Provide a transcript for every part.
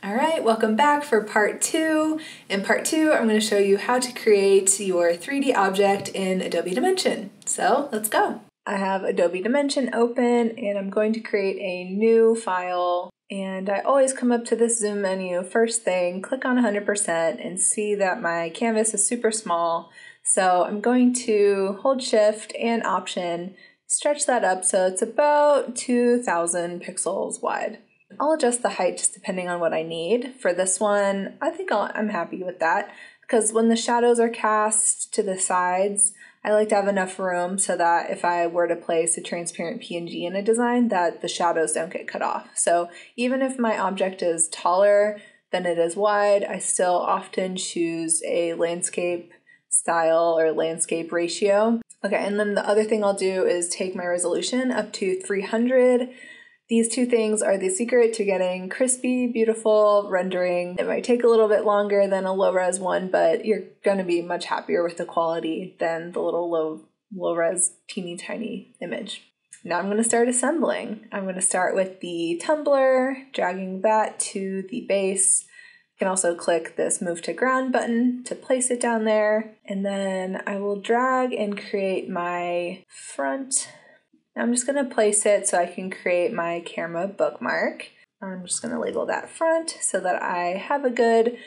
All right, welcome back for part two. In part two, I'm going to show you how to create your 3D object in Adobe Dimension. So let's go. I have Adobe Dimension open and I'm going to create a new file. And I always come up to this zoom menu first thing, click on 100% and see that my canvas is super small. So I'm going to hold shift and option, stretch that up so it's about 2000 pixels wide. I'll adjust the height just depending on what I need. For this one, I think i am happy with that because when the shadows are cast to the sides, I like to have enough room so that if I were to place a transparent PNG in a design that the shadows don't get cut off. So even if my object is taller than it is wide, I still often choose a landscape style or landscape ratio. Okay, and then the other thing I'll do is take my resolution up to 300 these two things are the secret to getting crispy, beautiful rendering. It might take a little bit longer than a low res one, but you're going to be much happier with the quality than the little low, low res teeny tiny image. Now I'm going to start assembling. I'm going to start with the tumbler, dragging that to the base. You can also click this move to ground button to place it down there. And then I will drag and create my front I'm just going to place it so I can create my camera bookmark. I'm just going to label that front so that I have a good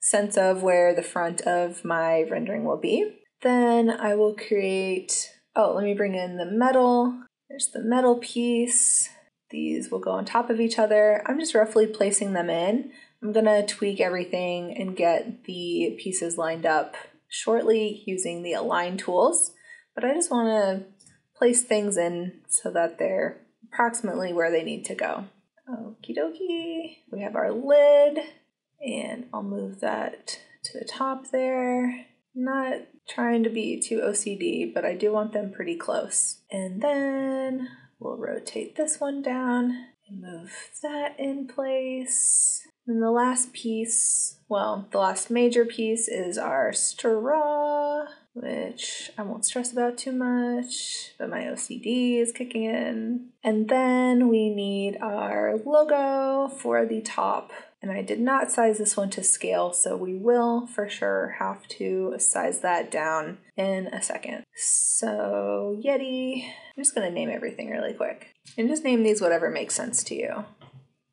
sense of where the front of my rendering will be. Then I will create, oh, let me bring in the metal. There's the metal piece. These will go on top of each other. I'm just roughly placing them in. I'm gonna tweak everything and get the pieces lined up shortly using the align tools. But I just wanna place things in so that they're approximately where they need to go. Okie dokie. We have our lid, and I'll move that to the top there. Not trying to be too OCD, but I do want them pretty close. And then we'll rotate this one down and move that in place. And the last piece, well, the last major piece is our straw which I won't stress about too much, but my OCD is kicking in. And then we need our logo for the top. And I did not size this one to scale, so we will for sure have to size that down in a second. So, Yeti, I'm just gonna name everything really quick. And just name these whatever makes sense to you.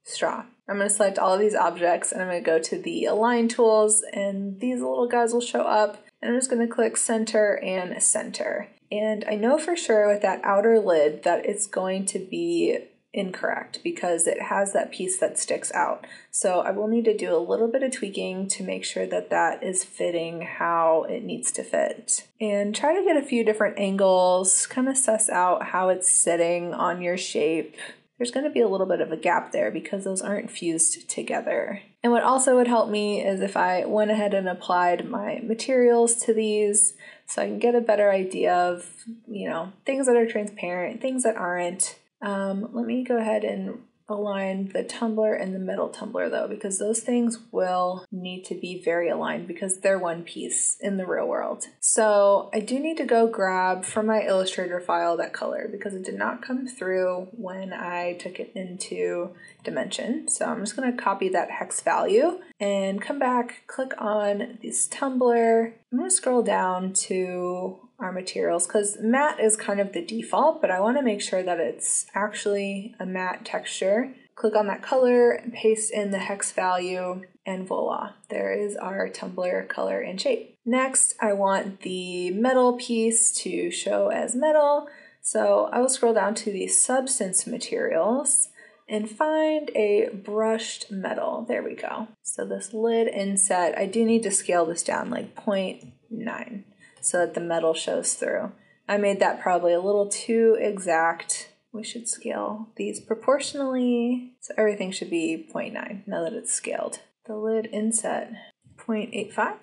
Straw. I'm going to select all of these objects and I'm going to go to the align tools and these little guys will show up and I'm just going to click center and center. And I know for sure with that outer lid that it's going to be incorrect because it has that piece that sticks out. So I will need to do a little bit of tweaking to make sure that that is fitting how it needs to fit. And try to get a few different angles, kind of suss out how it's sitting on your shape there's going to be a little bit of a gap there because those aren't fused together. And what also would help me is if I went ahead and applied my materials to these so I can get a better idea of, you know, things that are transparent, things that aren't. Um, let me go ahead and align the tumbler and the middle tumbler though, because those things will need to be very aligned because they're one piece in the real world. So I do need to go grab from my Illustrator file that color because it did not come through when I took it into Dimension. So I'm just going to copy that hex value and come back, click on this tumbler. I'm going to scroll down to our materials because matte is kind of the default, but I want to make sure that it's actually a matte texture. Click on that color, and paste in the hex value, and voila, there is our tumbler color and shape. Next, I want the metal piece to show as metal, so I will scroll down to the substance materials and find a brushed metal. There we go. So this lid inset, I do need to scale this down like 0.9 so that the metal shows through. I made that probably a little too exact. We should scale these proportionally, so everything should be 0.9 now that it's scaled. The lid inset, 0.85.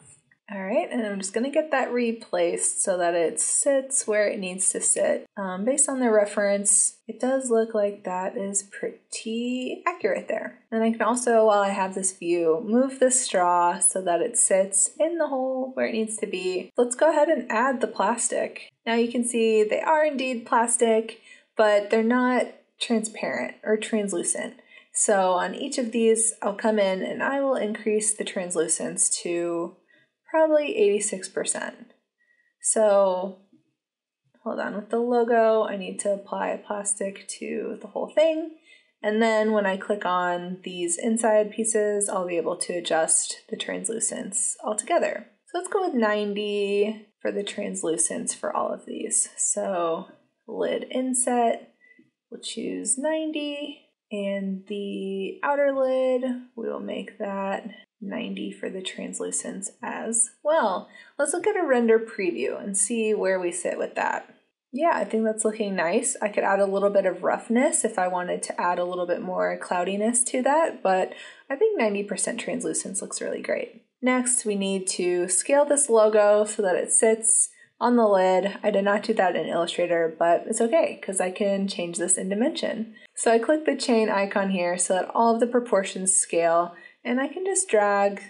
All right, and I'm just gonna get that replaced so that it sits where it needs to sit. Um, based on the reference, it does look like that is pretty accurate there. And I can also, while I have this view, move the straw so that it sits in the hole where it needs to be. Let's go ahead and add the plastic. Now you can see they are indeed plastic, but they're not transparent or translucent. So on each of these, I'll come in and I will increase the translucence to probably 86%. So hold on, with the logo, I need to apply plastic to the whole thing. And then when I click on these inside pieces, I'll be able to adjust the translucence altogether. So let's go with 90 for the translucence for all of these. So lid inset, we'll choose 90 and the outer lid, we will make that 90 for the translucence as well. Let's look at a render preview and see where we sit with that. Yeah, I think that's looking nice. I could add a little bit of roughness if I wanted to add a little bit more cloudiness to that, but I think 90% translucence looks really great. Next, we need to scale this logo so that it sits on the lid. I did not do that in Illustrator, but it's okay because I can change this in Dimension. So I click the chain icon here so that all of the proportions scale and I can just drag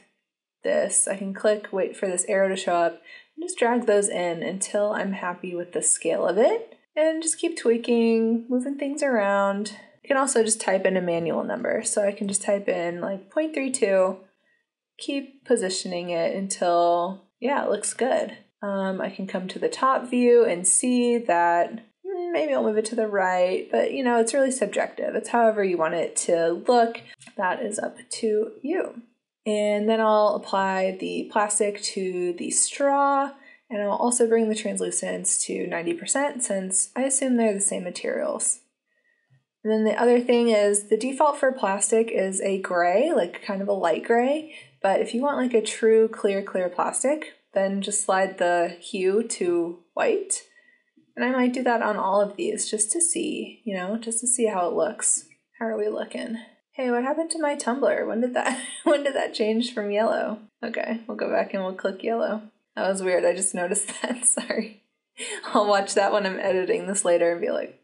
this. I can click, wait for this arrow to show up, and just drag those in until I'm happy with the scale of it and just keep tweaking, moving things around. You can also just type in a manual number. So I can just type in like 0.32, keep positioning it until, yeah, it looks good. Um, I can come to the top view and see that maybe I'll move it to the right, but you know, it's really subjective. It's however you want it to look. That is up to you. And then I'll apply the plastic to the straw and I'll also bring the translucence to 90% since I assume they're the same materials. And then the other thing is the default for plastic is a gray, like kind of a light gray. But if you want like a true clear, clear plastic, then just slide the hue to white. And I might do that on all of these just to see, you know, just to see how it looks. How are we looking? Hey, what happened to my tumbler? When did that when did that change from yellow? Okay, we'll go back and we'll click yellow. That was weird. I just noticed that. Sorry. I'll watch that when I'm editing this later and be like,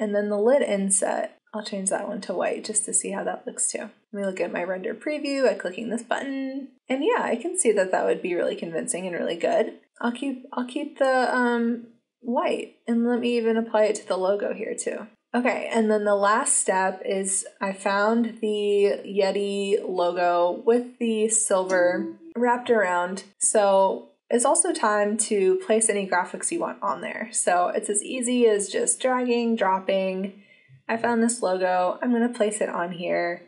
and then the lid inset. I'll change that one to white just to see how that looks too. Let me look at my render preview by clicking this button. And yeah, I can see that that would be really convincing and really good. I'll keep I'll keep the um, white and let me even apply it to the logo here too. Okay, and then the last step is I found the Yeti logo with the silver wrapped around. So it's also time to place any graphics you want on there. So it's as easy as just dragging, dropping, I found this logo. I'm to place it on here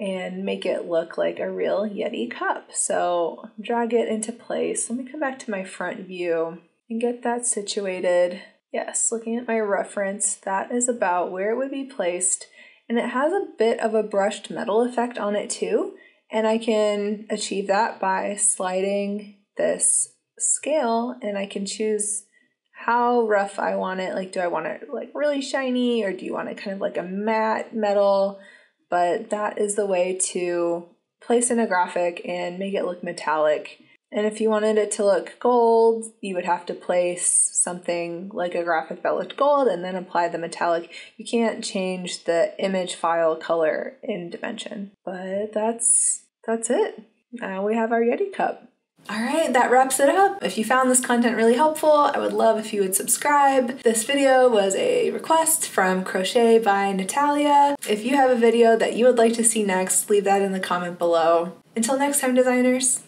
and make it look like a real Yeti cup. So drag it into place. Let me come back to my front view and get that situated. Yes, looking at my reference, that is about where it would be placed. And it has a bit of a brushed metal effect on it too. And I can achieve that by sliding this scale and I can choose how rough I want it. Like, do I want it like really shiny or do you want it kind of like a matte metal? But that is the way to place in a graphic and make it look metallic. And if you wanted it to look gold, you would have to place something like a graphic that looked gold and then apply the metallic. You can't change the image file color in Dimension. But that's that's it. Now we have our Yeti cup. All right, that wraps it up. If you found this content really helpful, I would love if you would subscribe. This video was a request from Crochet by Natalia. If you have a video that you would like to see next, leave that in the comment below. Until next time, designers.